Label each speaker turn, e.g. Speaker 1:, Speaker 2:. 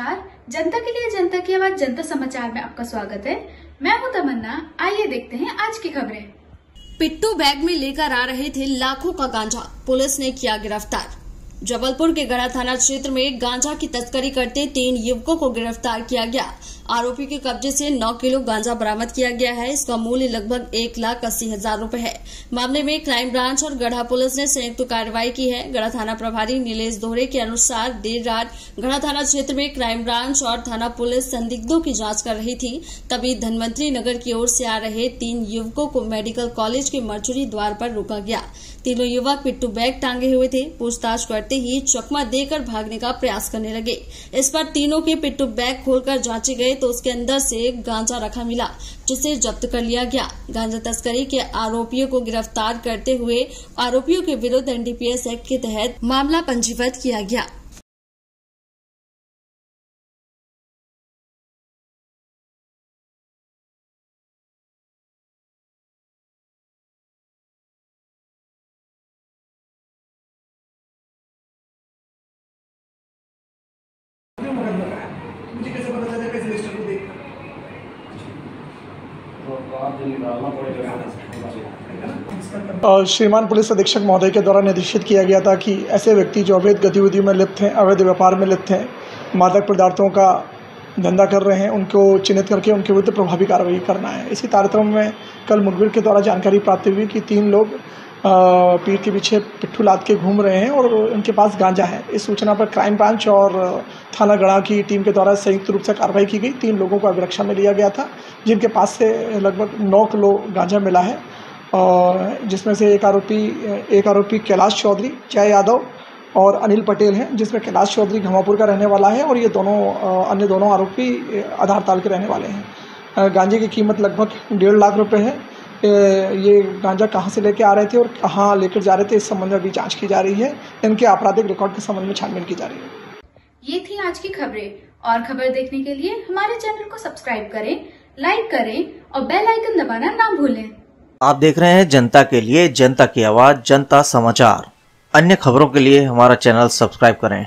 Speaker 1: जनता के लिए जनता की आवाज़, जनता समाचार में आपका स्वागत है। मैं हूँ तमन्ना। आइए देखते हैं आज की खबरें।
Speaker 2: पिट्टू बैग में लेकर आ रहे थे लाखों का गांजा। पुलिस ने किया गिरफ़्तार। जबलपुर के गढ़ा थाना क्षेत्र में गांजा की तस्करी करते तीन युवकों को गिरफ़्तार किया गया। आरोपी के कब्जे से 9 किलो गांजा बरामद किया गया है। इसका मूल्य लगभग एक लाख अस्सी हज़ार रूपए है। मामले में क्राइम ब्रांच और गढ़ा पुलिस ने संयुक्त कार्रवाई की है। गढ़ा थाना प्रभारी नीलेश दोहरे के अनुसार देर रात गढ़ा थाना क्षेत्र में क्राइम ब्रांच और थाना पुलिस संदिग्धों की जाँच कर रही थी। तभी धनवंतरी नगर की ओर से आ रहे तीन युवकों को मेडिकल कॉलेज के मर्चुरी द्वार पर रोका गया। तीनों युवक पिट्टू बैग टांगे हुए थे। पूछताछ करते ही चकमा देकर भागने का प्रयास करने लगे। इस पर तीनों के पिट्टू बैग खोलकर जांचे गए तो उसके अंदर से गांजा रखा मिला, जिसे जब्त कर लिया गया। गांजा तस्करी के आरोपियों को गिरफ़्तार करते हुए आरोपियों के विरुद्ध एनडीपीएस एक्ट के तहत मामला पंजीबद्ध किया गया।
Speaker 3: श्रीमान पुलिस अधीक्षक महोदय के द्वारा निर्देशित किया गया था कि ऐसे व्यक्ति जो अवैध गतिविधियों में लिप्त हैं, अवैध व्यापार में लिप्त हैं, मादक पदार्थों का धंधा कर रहे हैं, उनको चिन्हित करके उनके विरुद्ध प्रभावी कार्रवाई करना है। इसी तारतम्य में कल मुखबिर के द्वारा जानकारी प्राप्त हुई कि तीन लोग पीठ के पीछे पिट्ठू लाद के घूम रहे हैं और उनके पास गांजा है। इस सूचना पर क्राइम ब्रांच और थाना गढ़ा की टीम के द्वारा संयुक्त रूप से कार्रवाई की गई। तीन लोगों को अभिरक्षा में लिया गया था जिनके पास से लगभग नौ किलो गांजा मिला है। और जिसमें से एक आरोपी एक आरोपी कैलाश चौधरी जय यादव और अनिल पटेल हैं जिसमें कैलाश चौधरी घमापुर का रहने वाला है और ये दोनों अन्य दोनों आरोपी अ, आधार ताल के रहने वाले हैं। गांजे की कीमत लगभग डेढ़ लाख रुपए है। ये गांजा कहाँ से लेके आ रहे थे और कहाँ लेकर जा रहे थे इस संबंध में अभी जाँच की जा रही है। इनके आपराधिक रिकॉर्ड के संबंध में छानबीन की जा रही है।
Speaker 1: ये थी आज की खबरें। और खबर देखने के लिए हमारे चैनल को सब्सक्राइब करें लाइक करें और बेल आइकन दबाना ना भूलें।
Speaker 4: आप देख रहे हैं जनता के लिए जनता की आवाज़ जनता समाचार। अन्य खबरों के लिए हमारा चैनल सब्सक्राइब करें।